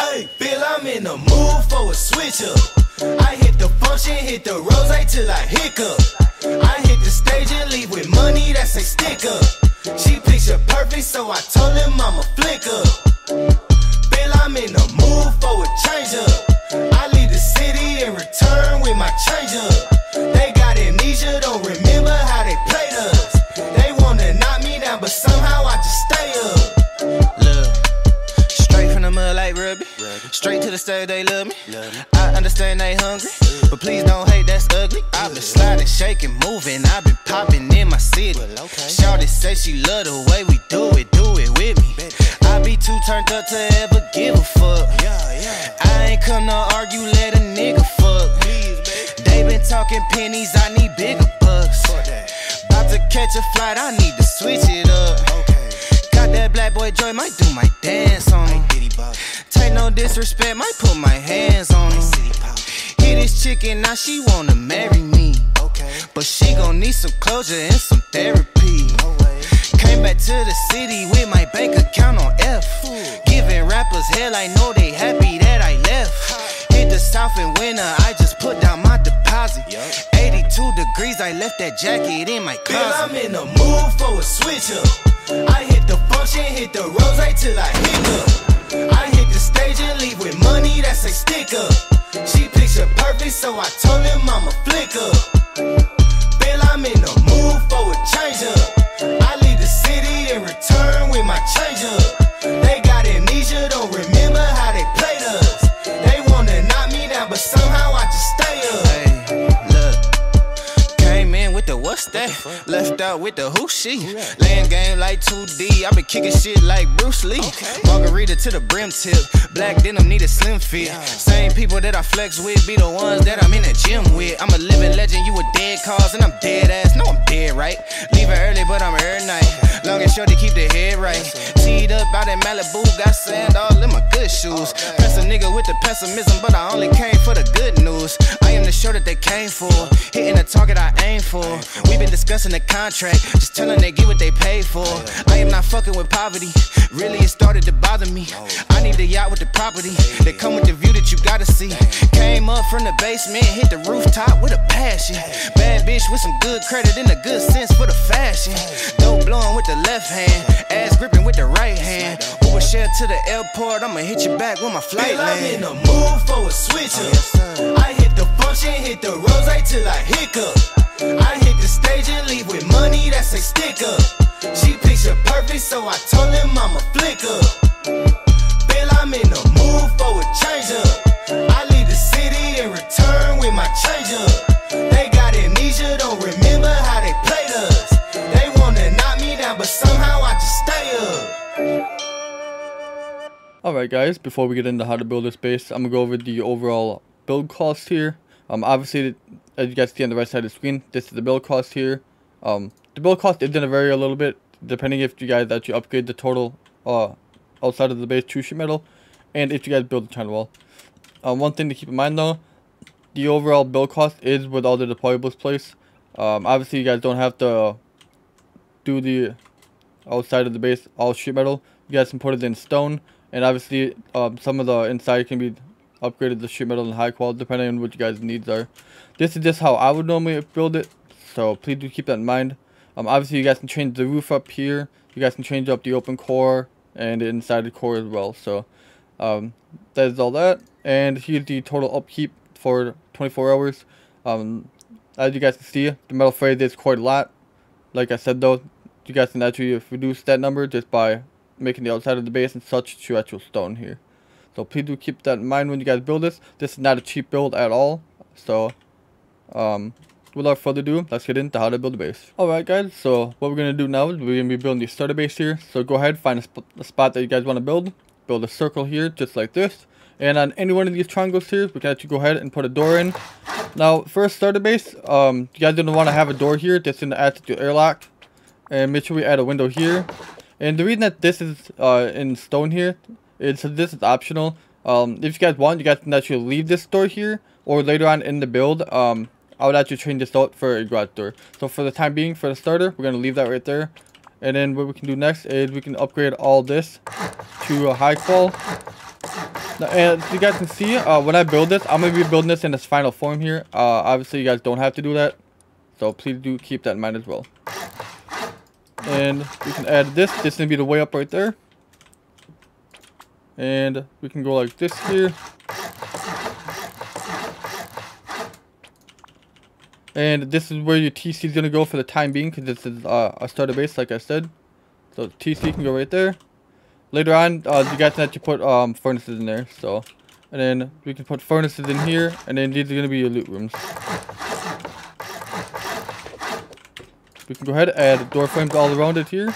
Hey, Bill, I'm in the mood for a switch up. I hit the function, hit the rose till I hiccup. I hit the stage and leave with money that's a stick up. She picture perfect, so I told him I'm a flick up. Bill, I'm in the mood for a change up. I leave the city and return with my change up. Straight to the stage, they love me. I understand they hungry, but please don't hate, that's ugly. I've been sliding, shaking, moving. I've been popping in my city. Shawty say she love the way we do it, do it with me. I be too turned up to ever give a fuck. I ain't come to argue, let a nigga fuck. They been talking pennies, I need bigger bucks. About to catch a flight, I need to switch it up. Got that black boy joy, might do my dance on Take no disrespect, might put my hands on him. Hit this chicken, now she wanna marry me. But she gon' need some closure and some therapy. Came back to the city with my bank account on F. Giving rappers hell, I know they happy that I left. Hit the south in winter, I just put down my deposit. 82 degrees, I left that jacket in my Bill, I'm in the mood for a switch up. I hit the function, hit the rose till I hiccup. I hit the stage and leave with money that's a stick up. She picture perfect, so I told him I'm a flick up. Bill, I'm in the out with the who she. Laying game like 2D. i been kicking shit like Bruce Lee. Margarita to the brim tip. Black denim need a slim fit. Same people that I flex with be the ones that I'm in the gym with. I'm a living legend, you a dead cause, and I'm dead ass. No, I'm dead, right? Leaving early, but I'm here night. Long and short to keep the head right. Teed up out in Malibu, got sand all in my good shoes. Press a nigga with the pessimism, but I only came for the good news. I am the show that they came for, hitting the target I aim for. We've been discussing the contract, just telling they get what they paid for. I am not fucking with poverty, really it started to bother me. I need the yacht with the property, that come with the view that you gotta see. Came up from the basement, hit the rooftop with a passion. Bad bitch with some good credit and a good sense for the fashion. Dope blowing with the left hand, ass gripping with the right hand. Uber share to the airport, I'ma hit you back when my flight Bill, I'm in the mood for a switch up. I hit the function, hit the rose till I hiccup. I hit the stage and leave with money that's a stick up. She picture perfect, so I told him I'm a flick up. Bill, I'm in the mood for a change up. I leave the city and return with my change up. Alright guys, before we get into how to build this base, I'm going to go over the overall build cost here. Um, obviously, as you guys see on the right side of the screen, this is the build cost here. Um, the build cost is going to vary a little bit, depending if you guys actually upgrade the total uh, outside of the base to sheet metal, and if you guys build the china wall. Um, one thing to keep in mind though, the overall build cost is with all the deployables placed. Um, obviously, you guys don't have to do the outside of the base all sheet metal. You guys can put it in stone, and obviously um, some of the inside can be upgraded to sheet metal and high quality depending on what you guys' needs are. This is just how I would normally build it, so please do keep that in mind. Um, obviously you guys can change the roof up here. You guys can change up the open core and the inside the core as well. So um, that is all that. And here's the total upkeep for 24 hours. Um, as you guys can see, the metal frame is quite a lot. Like I said though, you guys can actually reduce that number just by making the outside of the base and such to actual stone here. So please do keep that in mind when you guys build this. This is not a cheap build at all. So um, without further ado, let's get into how to build a base. Alright guys, so what we're going to do now is we're going to be building the starter base here. So go ahead, find a, sp a spot that you guys want to build. Build a circle here, just like this. And on any one of these triangles here, we can actually go ahead and put a door in. Now, a starter base, um, you guys don't want to have a door here. That's going to add to the airlock. And make sure we add a window here. And the reason that this is uh, in stone here is this is optional. Um, if you guys want, you guys can actually leave this door here. Or later on in the build, um, I would actually change this out for a garage door. So for the time being, for the starter, we're going to leave that right there. And then what we can do next is we can upgrade all this to a high. Now, and you guys can see, uh, when I build this, I'm going to be building this in its final form here. Uh, obviously, you guys don't have to do that. So please do keep that in mind as well. And we can add this. This is going to be the way up right there. And we can go like this here. And this is where your TC is going to go for the time being because this is uh, a starter base like I said. So TC can go right there. Later on, uh, you guys have to put um, furnaces in there. So, And then we can put furnaces in here and then these are going to be your loot rooms. We can go ahead and add door frames all around it here.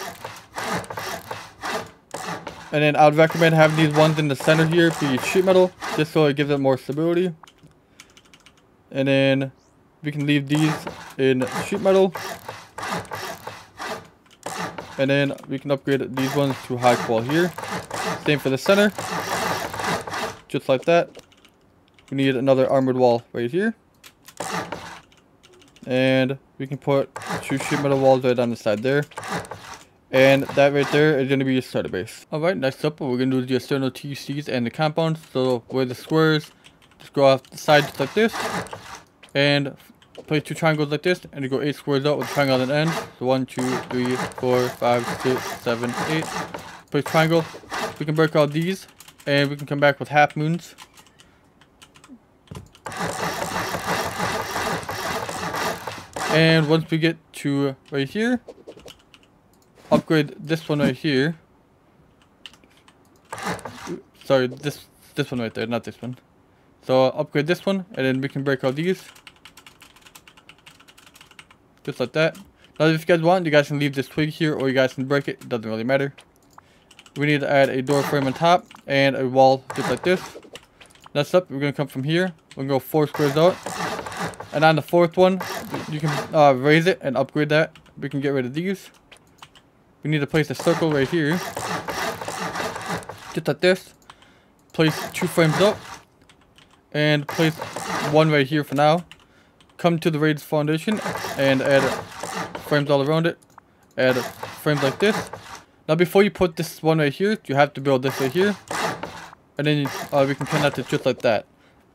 And then I would recommend having these ones in the center here be sheet metal, just so it gives it more stability. And then we can leave these in sheet metal. And then we can upgrade these ones to high qual here. Same for the center. Just like that. We need another armored wall right here. And we can put two sheet metal walls right on the side there. And that right there is going to be your starter base. Alright, next up, we're going to do the external TCs and the compounds. So, where the squares, just go off the side just like this. And place two triangles like this, and you go eight squares out with a triangle on the end. So, one, two, three, four, five, six, seven, eight. Place triangle. We can break out these, and we can come back with half moons. And once we get to right here, upgrade this one right here. Sorry, this this one right there, not this one. So upgrade this one, and then we can break out these. Just like that. Now if you guys want, you guys can leave this twig here, or you guys can break it. It doesn't really matter. We need to add a door frame on top, and a wall just like this. Next up, we're going to come from here. We're going to go four squares out. And on the fourth one, you can uh, raise it and upgrade that. We can get rid of these. We need to place a circle right here. Just like this. Place two frames up. And place one right here for now. Come to the raid's foundation and add frames all around it. Add frames like this. Now before you put this one right here, you have to build this right here. And then uh, we can connect it just like that.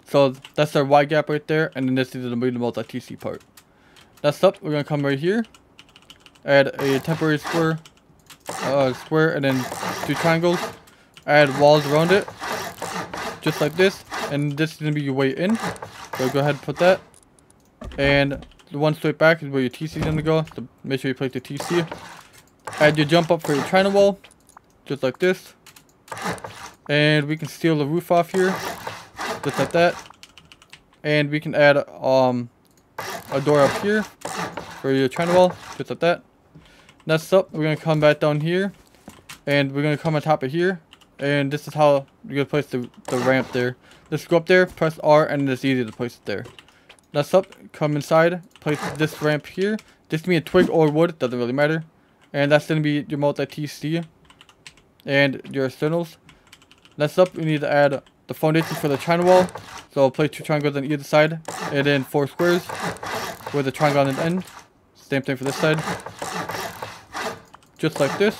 So that's our wide gap right there, and then this is the multi-TC part. Next up, we're gonna come right here, add a temporary square, uh, square, and then two triangles. Add walls around it, just like this, and this is gonna be your way in. So go ahead and put that, and the one straight back is where your TC is gonna go. So make sure you place the TC. Add your jump up for your triangle wall, just like this, and we can steal the roof off here just like that. And we can add um a door up here for your triangle wall, just like that. Next up, we're gonna come back down here, and we're gonna come on top of here, and this is how you're gonna place the, the ramp there. Just go up there, press R, and it's easy to place it there. Next up, come inside, place this ramp here. This can be a twig or wood, doesn't really matter. And that's gonna be your multi-TC and your externals. Next up, we need to add the foundation for the china wall. So I'll place two triangles on either side, and then four squares with a triangle on the end. Same thing for this side. Just like this.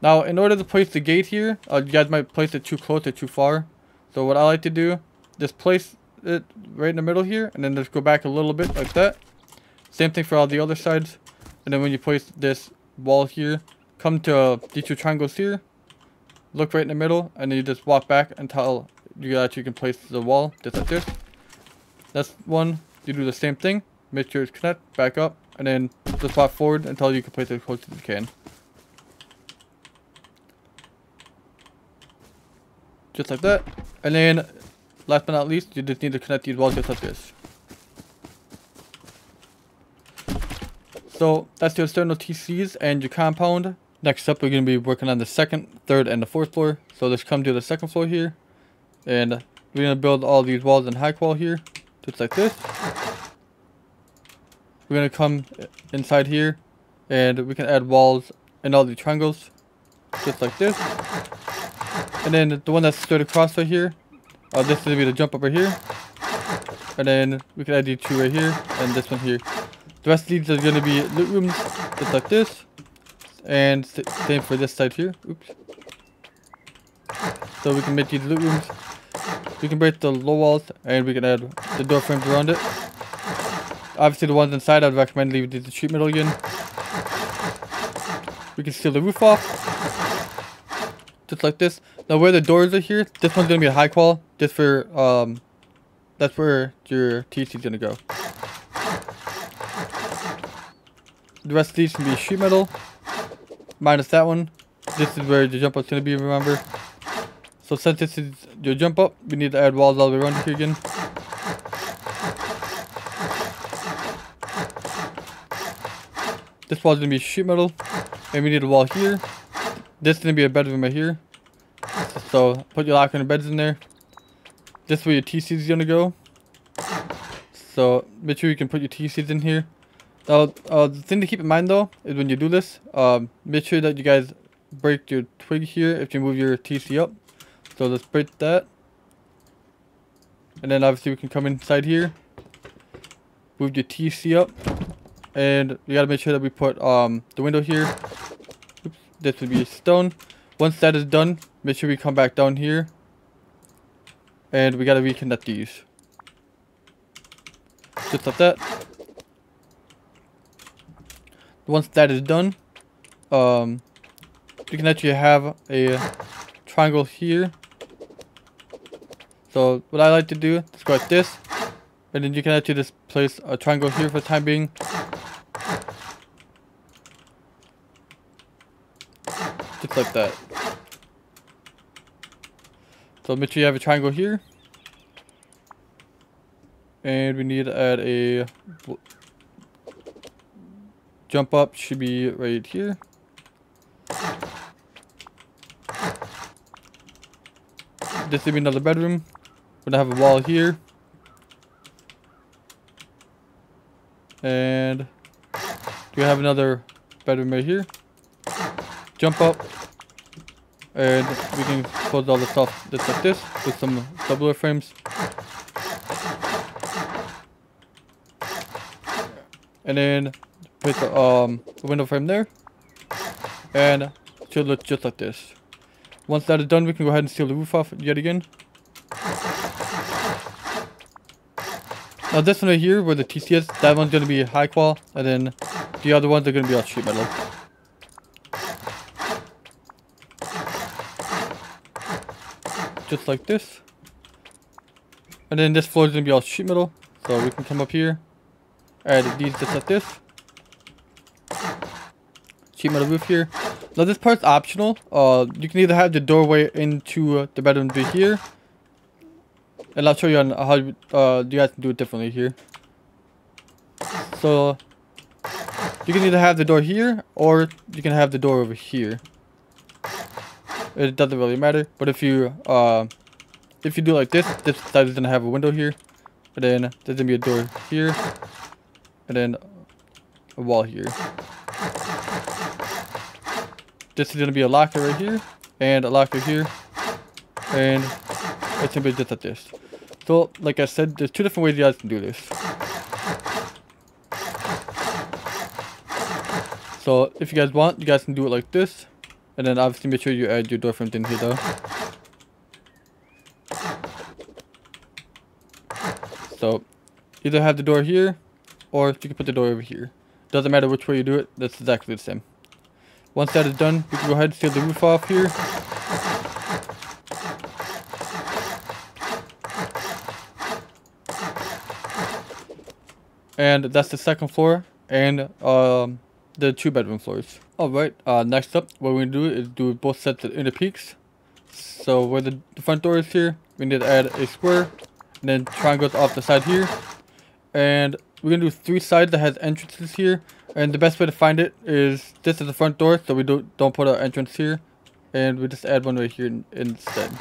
Now, in order to place the gate here, uh, you guys might place it too close or too far. So what I like to do, just place it right in the middle here, and then just go back a little bit like that. Same thing for all the other sides. And then when you place this wall here, come to uh, these two triangles here, look right in the middle, and then you just walk back until you actually can place the wall just like this. That's one. You do the same thing. Make sure it's connect, back up, and then just walk forward until you can place it as close as you can. Just like that. And then, last but not least, you just need to connect these walls just like this. So, that's your external TCs and your compound. Next up, we're going to be working on the second, third, and the fourth floor. So let's come to the second floor here. And we're going to build all these walls in high qual here. Just like this. We're going to come inside here. And we can add walls in all the triangles. Just like this. And then the one that's straight across right here. Uh, this is going to be the jump over here. And then we can add these two right here. And this one here. The rest of these are going to be loot rooms. Just like this. And same for this side here. Oops. So we can make these loot rooms. We can break the low walls and we can add the door frames around it. Obviously the ones inside I'd recommend leaving the sheet metal again. We can seal the roof off. Just like this. Now where the doors are here, this one's gonna be a high qual, just for um that's where your TC is gonna go. The rest of these can be sheet metal. Minus that one. This is where the jump up's gonna be, remember? So since this is your jump up, we need to add walls all the way around here again. This wall's gonna be sheet metal. And we need a wall here. This is gonna be a bedroom right here. So put your locker and beds in there. This is where your TC is gonna go. So make sure you can put your TCs in here. Now, uh, the thing to keep in mind though is when you do this, um, make sure that you guys break your twig here if you move your TC up. So let's break that. And then obviously we can come inside here. Move your TC up. And we gotta make sure that we put um the window here. Oops, this would be a stone. Once that is done, make sure we come back down here. And we gotta reconnect these. Just like that. Once that is done, um, you can actually have a triangle here. So what I like to do is go like this, and then you can actually just place a triangle here for the time being. Just like that. So make sure you have a triangle here. And we need to add a jump up should be right here. This will be another bedroom. We're gonna have a wall here. And we have another bedroom right here. Jump up. And we can close all the stuff just like this with some double frames. And then put the um, window frame there. And should look just like this. Once that is done, we can go ahead and seal the roof off yet again. Now this one right here, where the TCS, that one's going to be high qual, and then the other ones are going to be all sheet metal. Just like this. And then this floor is going to be all sheet metal, so we can come up here, add these just like this. Sheet metal roof here. Now this part's optional. Uh, you can either have the doorway into uh, the bedroom be here, and I'll show you on how uh, you guys can do it differently here. So you can either have the door here or you can have the door over here. It doesn't really matter. But if you uh, if you do like this, this side is gonna have a window here, and then there's gonna be a door here, and then a wall here. This is gonna be a locker right here, and a locker here, and it's gonna be just like this. So, like I said, there's two different ways you guys can do this. So, if you guys want, you guys can do it like this. And then obviously make sure you add your door frame in here though. So, either have the door here, or you can put the door over here. Doesn't matter which way you do it, that's exactly the same. Once that is done, you can go ahead and seal the roof off here. And that's the second floor and um, the two bedroom floors. Alright, uh, next up, what we're going to do is do both sets of inner peeks. So where the, the front door is here, we need to add a square and then triangles off the side here. And we're going to do three sides that has entrances here. And the best way to find it is this is the front door, so we don't, don't put our entrance here. And we just add one right here in, instead.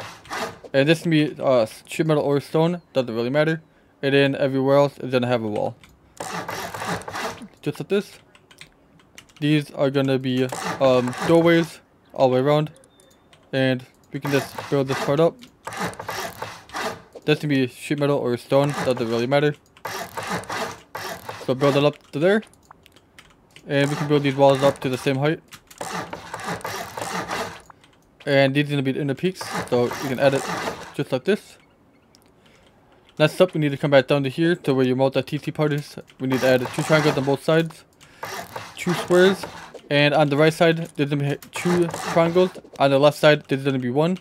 And this can be uh, sheet metal or stone, doesn't really matter. And then everywhere else is going to have a wall. Just like this. These are to be um, doorways all the way around. And we can just build this part up. This can be sheet metal or stone, doesn't really matter. So build it up to there. And we can build these walls up to the same height. And these are going to be the inner peeks. So you can add it just like this. Next up, we need to come back down to here to where your multi-TC part is. We need to add two triangles on both sides, two squares, and on the right side, there's going to be two triangles. On the left side, there's going to be one.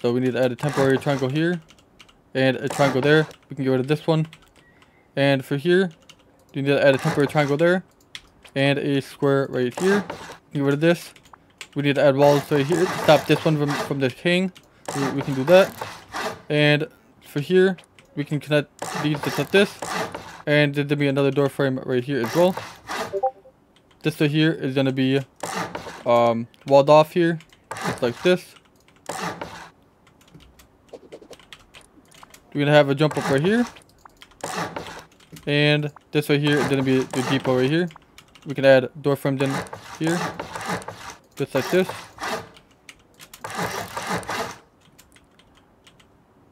So we need to add a temporary triangle here, and a triangle there. We can get rid of this one. And for here, you need to add a temporary triangle there, and a square right here. Get rid of this. We need to add walls right here to stop this one from, from decaying. We, we can do that. And for here, we can connect these to like this. And there's gonna be another door frame right here as well. This right here is gonna be um, walled off here, just like this. We're gonna have a jump up right here. And this right here is gonna be the depot right here. We can add door frames in here, just like this.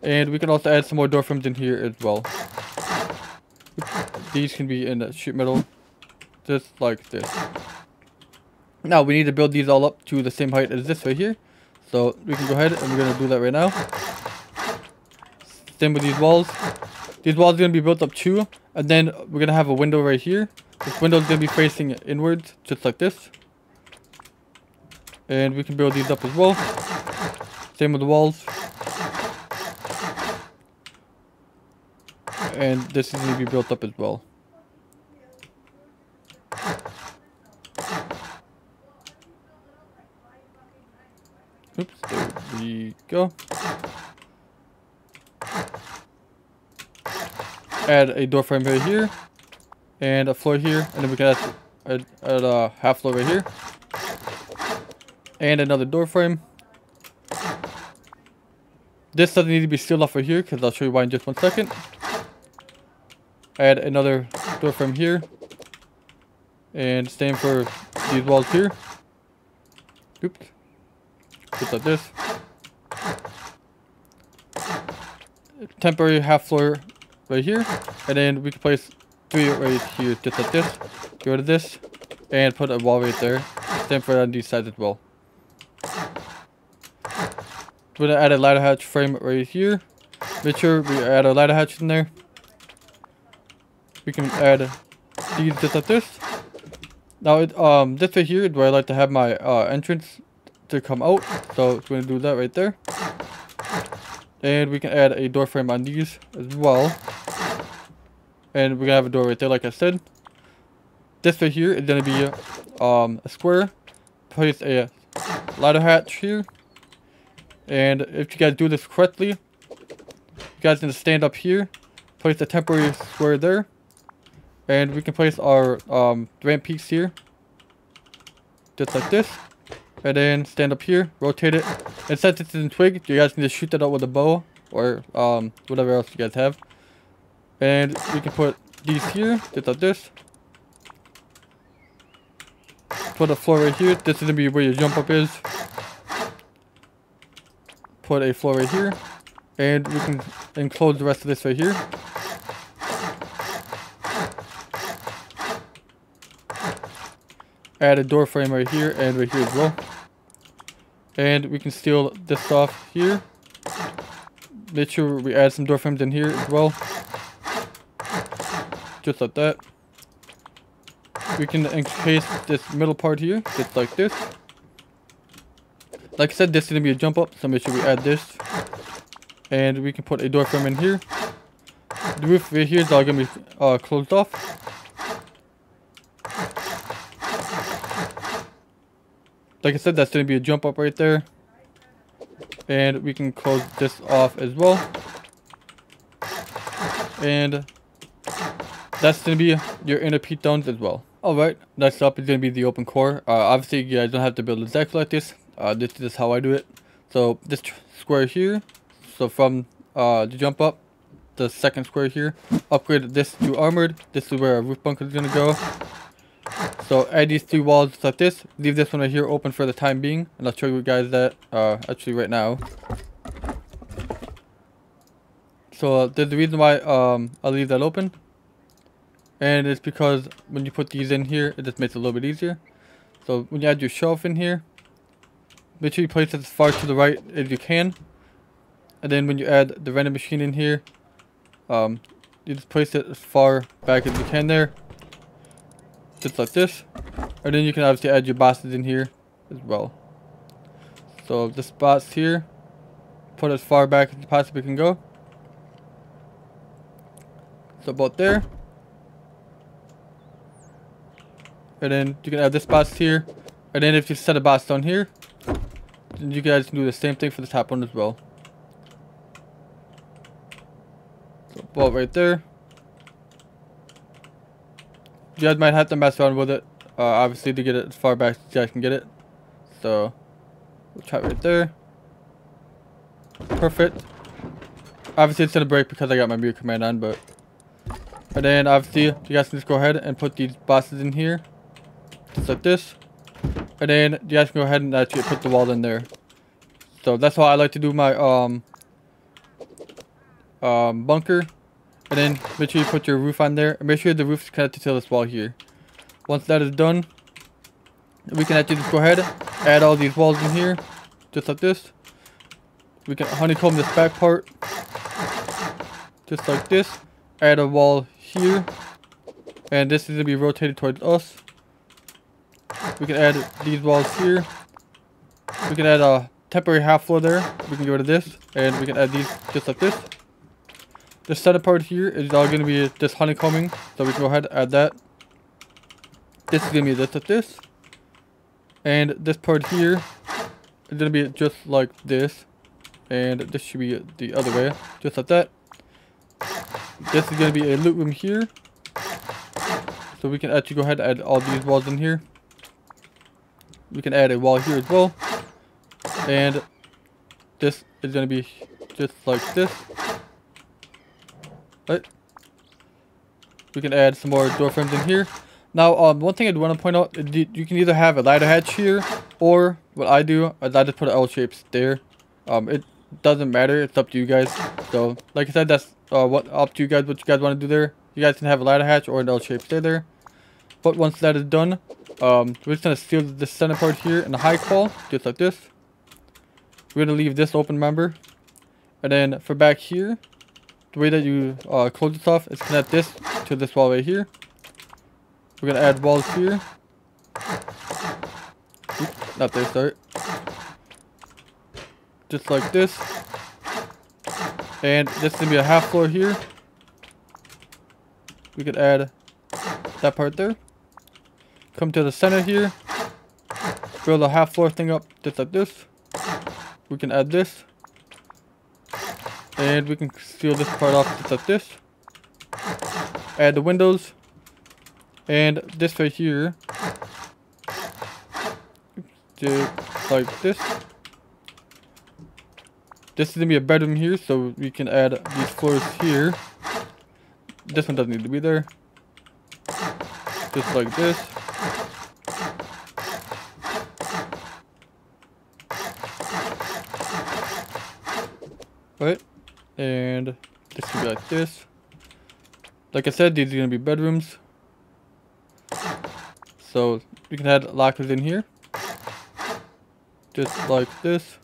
And we can also add some more door frames in here as well. These can be in sheet metal, just like this. Now we need to build these all up to the same height as this right here. So we can go ahead and we're gonna do that right now. Same with these walls. These walls are gonna be built up too, and then we're gonna have a window right here. This window is gonna be facing inwards, just like this. And we can build these up as well. Same with the walls. And this is going to be built up as well. Oops, there we go. Add a door frame right here, and a floor here, and then we can add, add, add a half floor right here, and another door frame. This doesn't need to be sealed off right here, because I'll show you why in just one second add another door from here. And same for these walls here. Oops just like this. Temporary half floor right here. And then we can place three right here just like this. Get rid of this. And put a wall right there. Same for on these sides as well. We're gonna add a ladder hatch frame right here. Make sure we add a ladder hatch in there we can add these just like this. Now, it, um, this right here is where I like to have my uh, entrance to come out. So it's going to do that right there. And we can add a door frame on these as well. And we're going to have a door right there, like I said. This right here is going to be um, a square. Place a ladder hatch here. And if you guys do this correctly, you guys need to stand up here. Place a temporary square there. And we can place our um, ramp peeks here. Just like this. And then stand up here, rotate it. And since it's in twig, you guys need to shoot that out with a bow. Or um, whatever else you guys have. And we can put these here, just like this. Put a floor right here. This is to be where your jump up is. Put a floor right here. And we can enclose the rest of this right here. Add a door frame right here and right here as well. And we can steal this off here. Make sure we add some door frames in here as well. Just like that. We can encase this middle part here, just like this. Like I said, this is going to be a jump up, so make sure we add this. And we can put a door frame in here. The roof right here is all going to be uh, closed off. Like I said, that's going to be a jump up right there. And we can close this off as well. And that's going to be your inner peek domes as well. Alright, next up is going to be the open core. Uh, obviously, you guys don't have to build exactly like this. Uh, this is how I do it. So, this square here. So, from uh, the jump up, the second square here. Upgrade this to armored. This is where our roof bunker is going to go. So add these three walls just like this. Leave this one right here open for the time being. And I'll show you guys that uh, actually right now. So uh, there's a reason why um, I'll leave that open. And it's because when you put these in here, it just makes it a little bit easier. So when you add your shelf in here, make sure you place it as far to the right as you can. And then when you add the vending machine in here, Um, you just place it as far back as you can there. Just like this. And then you can obviously add your bosses in here as well. So the spots here, put as far back as you possibly can go. So about there. And then you can add this box here. And then if you set a box down here, then you guys can do the same thing for the top one as well. So about right there. You guys might have to mess around with it, uh, obviously to get it as far back as you guys can get it. So, we'll try right there. Perfect. Obviously it's gonna break because I got my mute command on, but... And then obviously you guys can just go ahead and put these bosses in here. Just like this. And then you guys can go ahead and actually put the wall in there. So that's how I like to do my um um bunker. And then make sure you put your roof on there. Make sure the roof is connected to this wall here. Once that is done, we can actually just go ahead, add all these walls in here. Just like this. We can honeycomb this back part. Just like this. Add a wall here. And this is going to be rotated towards us. We can add these walls here. We can add a temporary half floor there. We can get rid of this. And we can add these just like this. The center part here is all going to be just honeycombing. So we can go ahead and add that. This is going to be just like this. And this part here is going to be just like this. And this should be the other way. Just like that. This is going to be a loot room here. So we can actually go ahead and add all these walls in here. We can add a wall here as well. And this is going to be just like this. Right. We can add some more door frames in here. Now, um, one thing I do want to point out, you can either have a ladder hatch here, or what I do is I just put L shapes there. Um, it doesn't matter. It's up to you guys. So, like I said, that's uh, what up to you guys. What you guys want to do there. You guys can have a ladder hatch or an L shape stay there. But once that is done, um, we're just gonna seal the center part here in the high qual, just like this. We're gonna leave this open, remember? And then for back here, the way that you uh, close this off is connect this to this wall right here. We're gonna add walls here. Not there, sorry. Just like this. And this is gonna be a half floor here. We could add that part there. Come to the center here. Build a half floor thing up just like this. We can add this. And we can seal this part off just like this. Add the windows. And this right here. Just like this. This is gonna be a bedroom here, so we can add these floors here. This one doesn't need to be there. Just like this. Right? And this should be like this. Like I said, these are gonna be bedrooms. So we can add lockers in here. Just like this.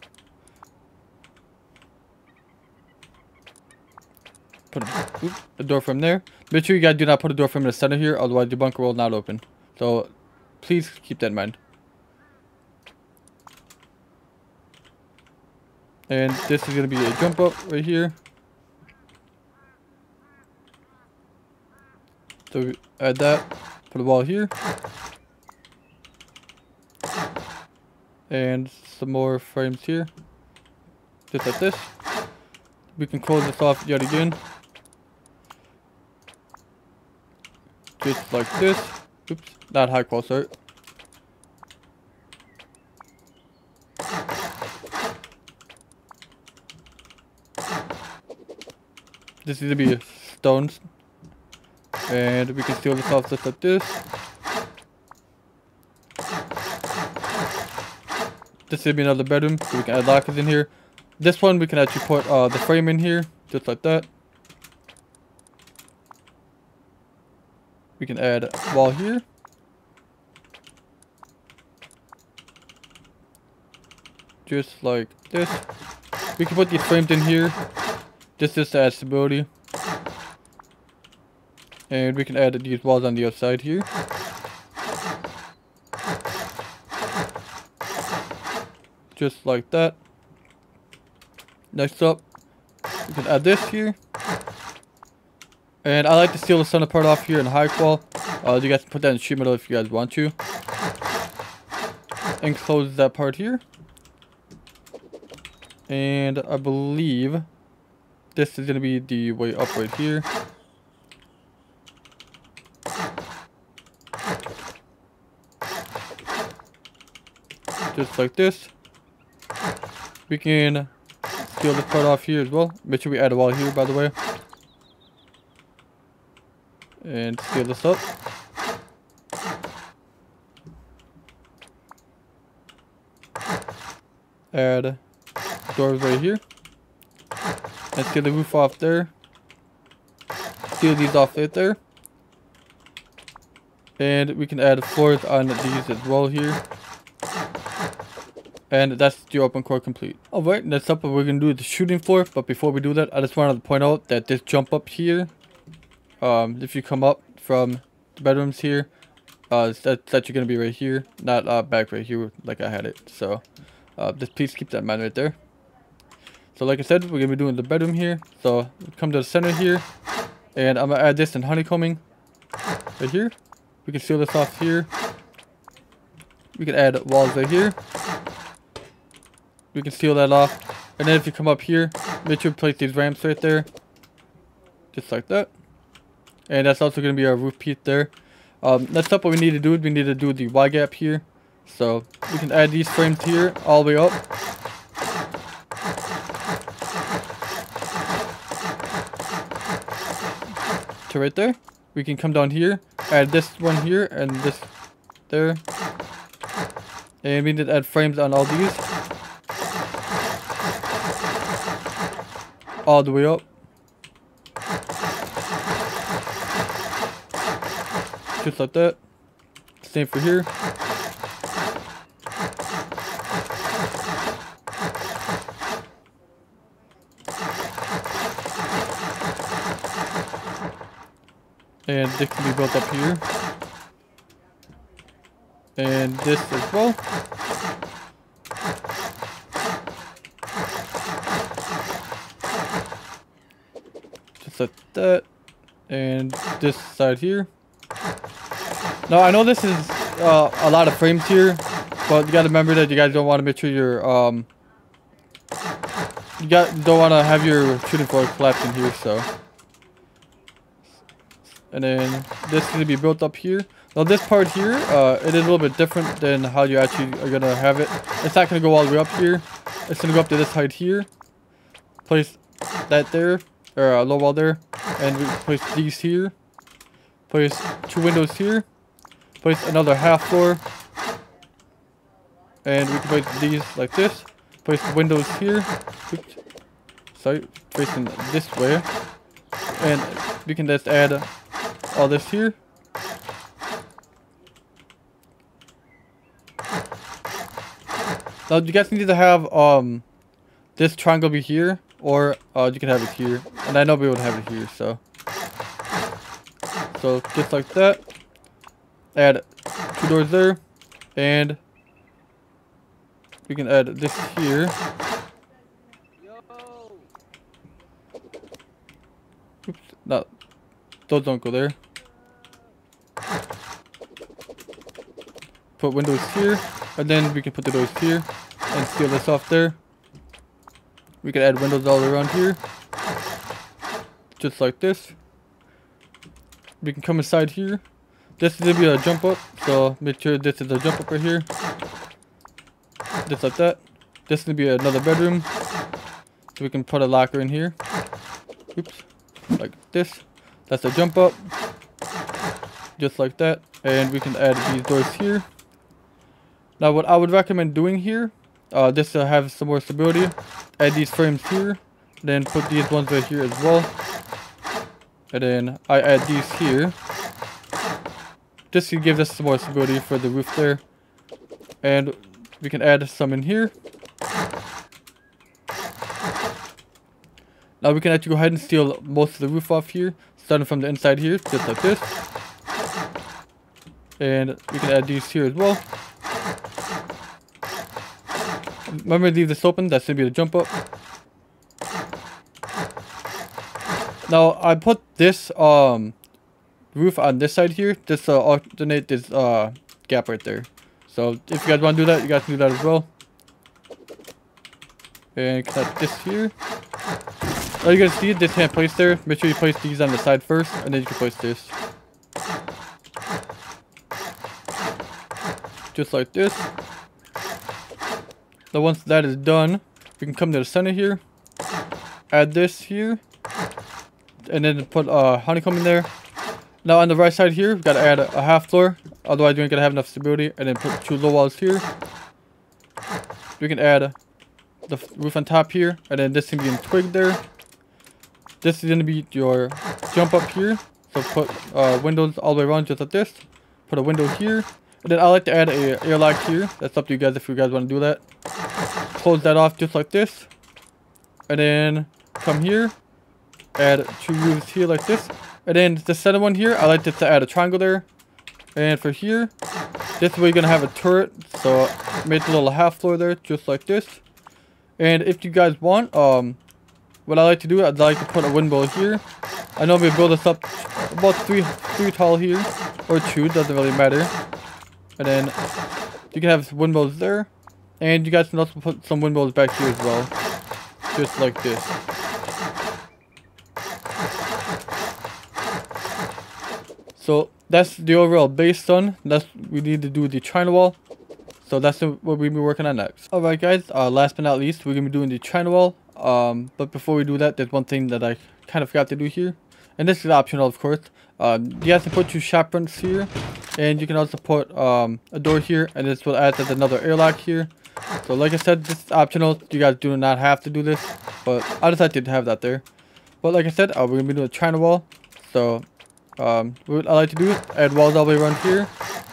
Put a, oops, a door from there. Make sure you guys do not put a door from the center here, otherwise your bunker will not open. So please keep that in mind. And this is going to be a jump up right here. So add that, put a wall here. And some more frames here. Just like this. We can close this off yet again. Just like this. Oops, not high qual, sorry. This is to be stones. And we can seal this off just like this. This will be another bedroom, so we can add lockers in here. This one we can actually put uh, the frame in here, just like that. We can add a wall here. Just like this. We can put these frames in here. Just, just to add stability. And we can add these walls on the outside here. Just like that. Next up, we can add this here. And I like to seal the center part off here in high qual. Uh, you guys can put that in sheet metal if you guys want to. And close that part here. And I believe this is going to be the way up right here. Just like this. We can steal this part off here as well. Make sure we add a wall here, by the way. And steal this up. Add doors right here. Let's get the roof off there. Seal these off right there. And we can add floors on these as well here. And that's the open core complete. Alright, next up we're going to do the shooting floor. But before we do that, I just wanted to point out that this jump up here, um, if you come up from the bedrooms here, uh, that you're going to be right here, not uh, back right here like I had it. So, uh, just please keep that in mind right there. So like I said, we're going to be doing the bedroom here. So come to the center here. And I'm going to add this in honeycombing. Right here. We can seal this off here. We can add walls right here. We can seal that off. And then if you come up here, make sure to place these ramps right there. Just like that. And that's also going to be our roof piece there. Um, next up, what we need to do is we need to do the wide-gap here. So we can add these frames here all the way up. to right there. We can come down here, add this one here and this there. And we need to add frames on all these. All the way up. Just like that. Same for here. And this can be built up here. And this as well. Just like that. And this side here. Now I know this is uh, a lot of frames here, but you gotta remember that you guys don't want to make sure your um you got don't want to have your shooting floor collapse in here, so. And then this is to be built up here. Now this part here, uh, it is a little bit different than how you actually are going to have it. It's not going to go all the way up here. It's to go up to this height here. Place that there, or a low wall there. And we place these here. Place two windows here. Place another half floor. And we can place these like this. Place windows here. Oops. Sorry, facing this way. And we can just add all this here. Now you guys need to have um this triangle be here or uh, you can have it here. And I know we would have it here, so. So just like that. Add two doors there. And we can add this here. Oops, no, those don't go there. Put windows here, and then we can put the doors here, and seal this off there. We can add windows all around here, just like this. We can come inside here. This is gonna be a jump up, so make sure this is a jump up right here. Just like that. This is gonna be another bedroom, so we can put a locker in here. Oops, like this. That's a jump up. Just like that. And we can add these doors here. Now what I would recommend doing here, uh, just to have some more stability, add these frames here. Then put these ones right here as well. And then I add these here. Just to give us some more stability for the roof there. And we can add some in here. Now we can actually go ahead and steal most of the roof off here, starting from the inside here, just like this. And we can add these here as well. Remember leave this open, that's gonna be the jump up. Now I put this um roof on this side here, just to alternate this uh gap right there. So if you guys want to do that, you guys can do that as well. And connect this here. Now you guys see this can't place there. Make sure you place these on the side first, and then you can place this. Just like this. Now once that is done, we can come to the center here. Add this here. And then put uh, honeycomb in there. Now on the right side here, we've gotta add a, half floor. Otherwise, you ain't gonna have enough stability. And then put two low walls here. We can add the roof on top here. And then this can be in twig there. This is gonna be your jump up here. So put uh, windows all the way around just like this. Put a window here. And then I like to add a airlock here. That's up to you guys if you guys want to do that. Close that off just like this. And then come here. Add two roofs here like this. And then the center one here, I like to add a triangle there. And for here, this way you're going to have a turret. So make a little half floor there, just like this. And if you guys want, um, what I like to do, I'd like to put a windmill here. I know we build this up about three, three tall here, or two, doesn't really matter. And then you can have windmills there. And you guys can also put some windmills back here as well. Just like this. So that's the overall base done. That's we need to do the China wall. So that's what we'll be working on next. Alright guys, uh, last but not least, we're to be doing the China wall. Um, but before we do that, there's one thing that I kind of forgot to do here. And this is optional, of course. Uh, you have to put two shop fronts here. And you can also put um, a door here. And this will add as another airlock here. So like I said, this is optional. You guys do not have to do this. But I decided to have that there. But like I said, uh, we're going to be doing a China wall. So um, what I like to do is add walls all the way around here.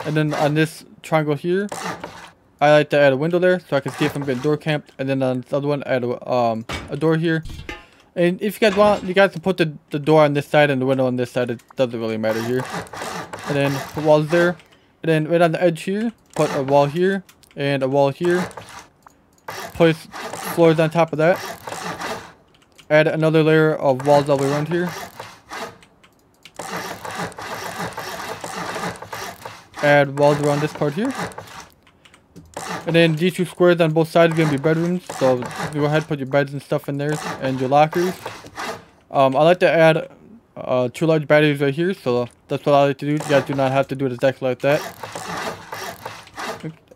And then on this triangle here, I like to add a window there so I can see if I'm getting door camped. And then on this other one, add a, um, a door here. And if you guys want, you guys can put the, the door on this side and the window on this side. It doesn't really matter here. And then put walls there. And then right on the edge here, put a wall here and a wall here. Place floors on top of that. Add another layer of walls all around here. Add walls around this part here. And then these two squares on both sides are going to be bedrooms. So go ahead put your beds and stuff in there and your lockers. Um, I like to add uh, two large batteries right here. So that's what I like to do. You guys do not have to do it exactly like that.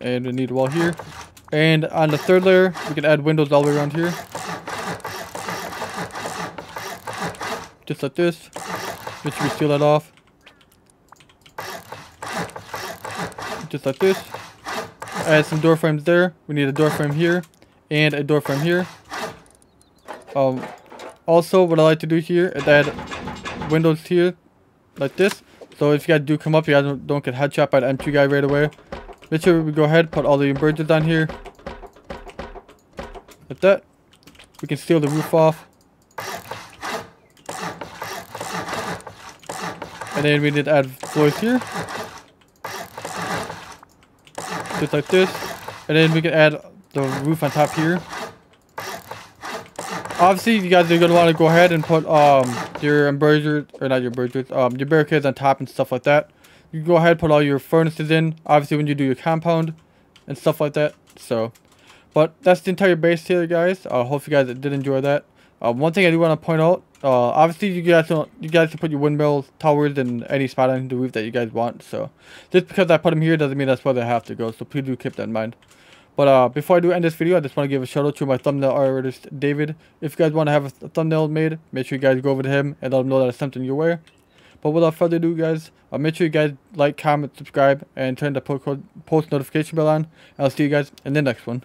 And we need a wall here. And on the third layer, we can add windows all the way around here. Just like this. Make sure we seal that off. Just like this. Add some door frames there. We need a door frame here. And a door frame here. Um, also, what I like to do here is add windows here. Like this. So if you guys do come up, you guys don't, don't get headshot by the M2 guy right away. Make sure we go ahead, put all the inverters on here. Like that. We can steal the roof off. And then we need to add floors here. Just like this. And then we can add the roof on top here. Obviously, you guys are going to want to go ahead and put um your embrasures, or not your inverters, um, your barricades on top and stuff like that. You go ahead and put all your furnaces in, obviously when you do your compound and stuff like that. So, but that's the entire base here, guys. I uh, hope you guys did enjoy that. Uh, one thing I do want to point out, uh, obviously you guys don't, you guys can put your windmills, towers, in any spot on the roof that you guys want. So, just because I put them here doesn't mean that's where they have to go. So please do keep that in mind. But uh, before I do end this video, I just want to give a shout out to my thumbnail artist, David. If you guys want to have a thumbnail made, make sure you guys go over to him and let him know that it's something your way. But without further ado, guys, uh, make sure you guys like, comment, subscribe, and turn the post notification bell on. I'll see you guys in the next one.